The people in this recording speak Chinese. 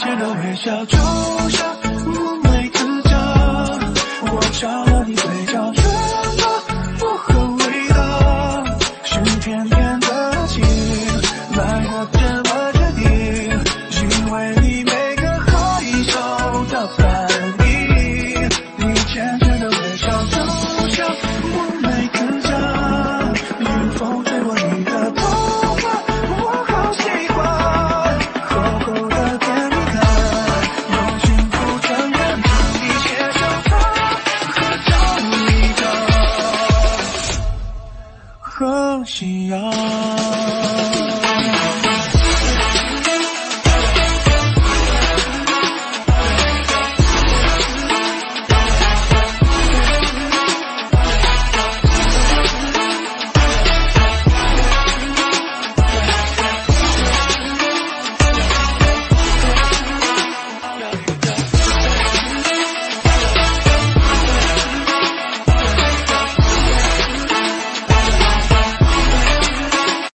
浅的微笑，就像和夕阳